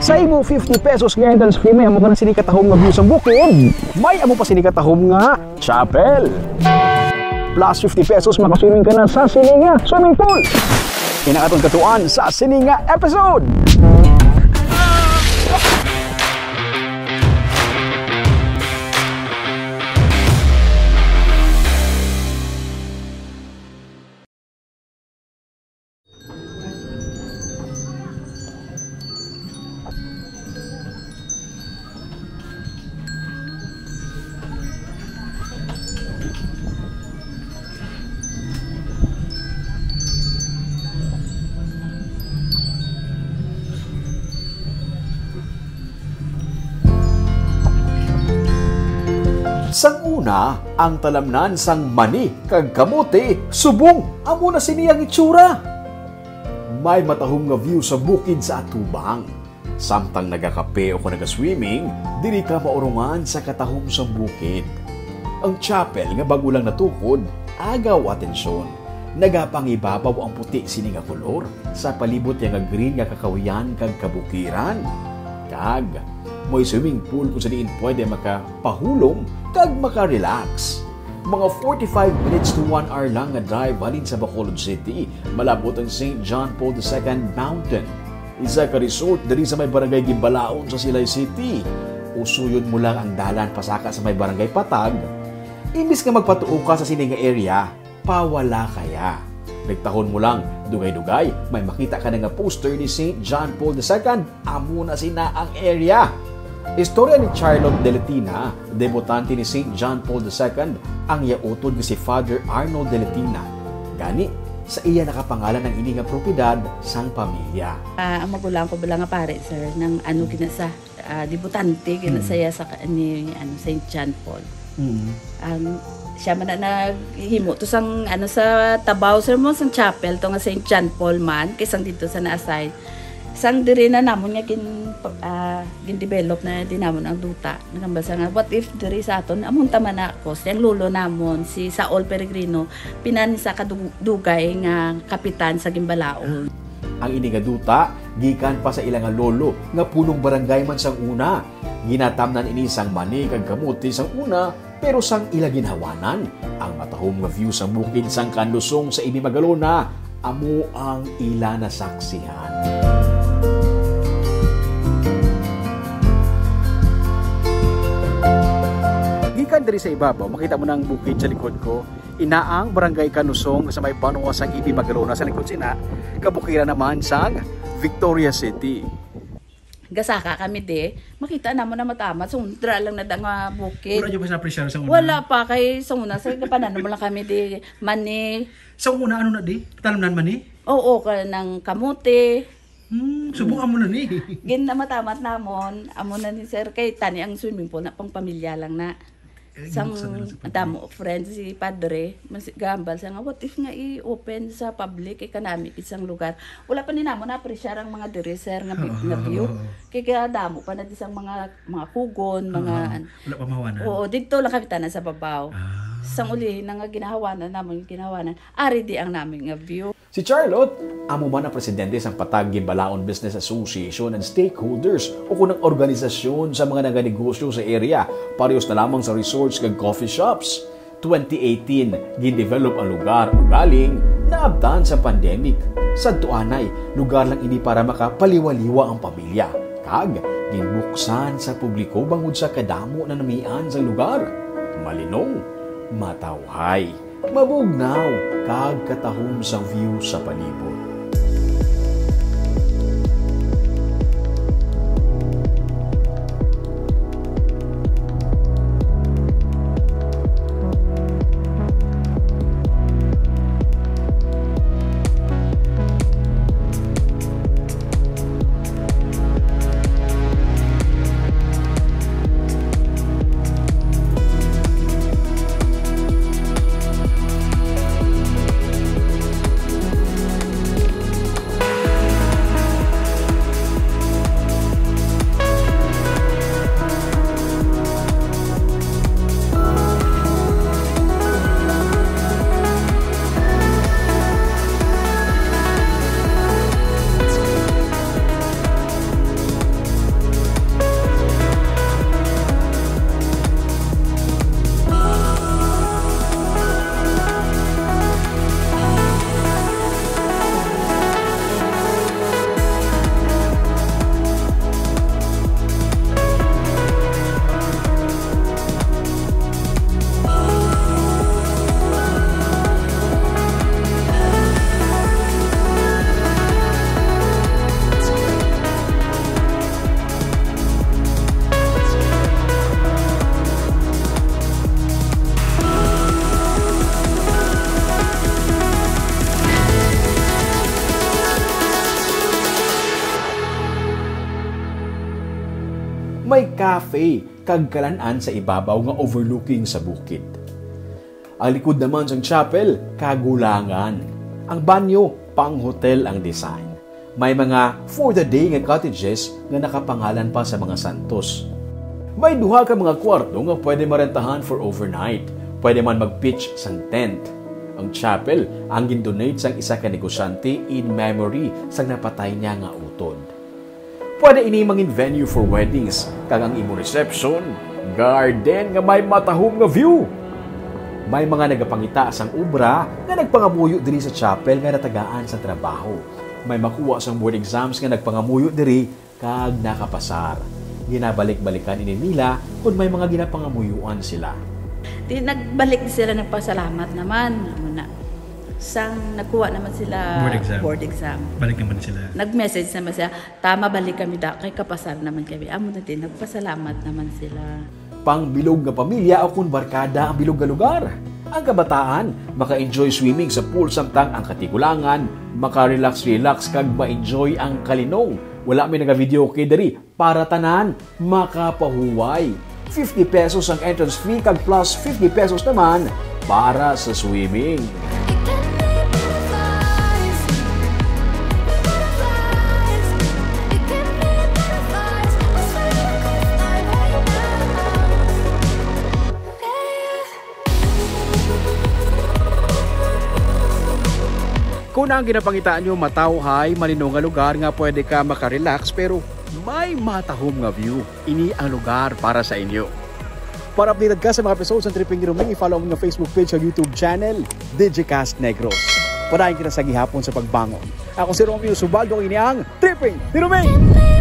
Sa imo 50 pesos entrance fee may amo ka ng sinikatahom nga view sa bukod. May amo pa sinikatahom nga chapel. Plus 50 pesos makaswimming ka na sa Sininga Swimming Pool. Inakatong katuan sa Sininga episode. Sang una, ang talamnan sang mani kag kamote, subong amo na siniyang itsura. May matahong nga view sa bukid sa atubang. Samtang nagakape o kung nagaswimming, dili ka maurungan sa katahom sa bukid. Ang chapel nga bago lang natukod, agaw atensyon. Nagapangibabaw ang puti sini nga kolor sa palibot nga green nga kakawiyan kag kabukiran. Kag, may swimming pool kung saan pwede makapahulong kag maka-relax. Mga 45 minutes to 1 hour lang nga drive halin sa Bacolod City, malabot ang St. John Paul II Mountain. Isa ka resort diri sa may barangay Gimbalaon sa Silay City. Usuyod mo lang ang dalan pasaka sa may barangay Patag. Imbis nga magpatuo ka sa sininga area, pawala kaya. Nagtahon mo lang, dugay-dugay, may makita ka na nga poster ni St. John Paul II, amo na sina ang area. Istorya ni Charlotte Deletina, debutante ni St. John Paul II, ang yautod ni si Father Arnold Deletina. Gani, sa iya nakapangalan ng ini nga propiedad sang pamilya. Ah, ang magulang ko bala nga pare sir ng ano kinasa ah, debutante kinasaya sa ka- ni ano St. John Paul. Um, siya man na naghimo to sang ano sa Tabaw sir mo sang chapel to nga St. John Paul man kisang dito sa naasay. Sang diri na namon nga gin ah, gin develop na dinamon ang duta. Nagambasa nga what if diri sa aton amon tama na ako ang lolo namon si Saul Peregrino pinan sa kadugay nga kapitan sa Gimbalaon. Ang ini nga duta, gikan pa sa ilang lolo nga punong barangay man sang una. Ginatamnan ini sang mani kag kamuti sang una, pero sang ila ginhawanan, ang matahom nga view sa bukid sang kanlusong sa Ibi Magalona, amo ang ila nasaksihan. Gikan diri sa ibabaw, makita mo na ang bukid sa likod ko. Inaang barangay Kanusong sa may Banwa sang Ibi Magalona sa likod sina. Kabukiran naman sang Victoria City. gasaka kami de, makita namo na matama, sundra lang na nga bukid. Wala ba na-appreciate sa una? Wala pa kay sa una sa kapanan mo lang kami de mani. Sa una, ano na di? Talamnan man ni? Oo ka ng kamote. Hmm, subukan mo na ni. Gin na matamat namon, amo na ni sir kay tani ang swimming pool na pang pamilya lang na. Eh, Sang damo friends si padre, mas gambal sa nga what if nga i-open sa public kanami isang lugar. Wala pa ni namo na appreciate ang mga sir nga big na view. Kay kaya damo pa na di sang mga mga kugon, mga Ah, wala pa mahawanan. Oo, dito lang kami tanan sa babaw. Ah. Sang uli na nga ginahawanan namon ginahawanan. Ari di ang namin nga view. Si Charlotte, amo man ang presidente sa Patag Gimbalaon Business Association and stakeholders o kunang organisasyon sa mga naganegosyo sa area, parehas na lamang sa resorts kag coffee shops. 2018, gin-develop ang lugar o galing naabtan sa pandemic. Sa tuanay, lugar lang ini para makapaliwaliwa ang pamilya. Kag, ginbuksan sa publiko bangod sa kadamo na namian sa lugar. Malinong, matawhay, mabugnaw, kag katahom sa view sa palibot. May cafe kag kalanan sa ibabaw nga overlooking sa bukid. Ang likod naman sa chapel, kagulangan. Ang banyo, pang hotel ang design. May mga for the day nga cottages nga nakapangalan pa sa mga santos. May duha ka mga kwarto nga pwede marentahan for overnight. Pwede man mag-pitch sang tent. Ang chapel ang gindonate sang isa ka negosyante in memory sang napatay niya nga utod. Pwede ini mangin venue for weddings, kag ang imo reception, garden nga may matahom nga view. May mga nagapangita sang ubra nga nagpangamuyo diri sa chapel nga natagaan sa trabaho. May makuha sang board exams nga nagpangamuyo diri kag nakapasar. Ginabalik-balikan ini nila kung may mga ginapangamuyuan sila. Di nagbalik sila nagpasalamat naman. Ano na. Sang nakuha naman sila Board exam. board exam. Balik naman sila. Nag-message naman sila, tama balik kami da, kay kapasar naman kami. Amo na din, nagpasalamat naman sila. pang bilog nga pamilya o kung barkada ang bilog nga lugar. Ang kabataan, maka-enjoy swimming sa pool samtang ang katigulangan, maka-relax-relax kag ma-enjoy ang kalinong. Wala may naga-video kay dari para tanan, makapahuway. 50 pesos ang entrance fee kag plus 50 pesos naman para sa swimming. Kung ang ginapangitaan nyo matawhay, maninong nga lugar nga pwede ka makarelax pero may matahom nga view. Ini ang lugar para sa inyo. Para updated ka sa mga episodes ng Tripping Rooming, i-follow mo Facebook page o YouTube channel, Digicast Negros. Padahin kita sa gihapon sa pagbangon. Ako si Romeo Subaldo, ini ang Tripping Rooming!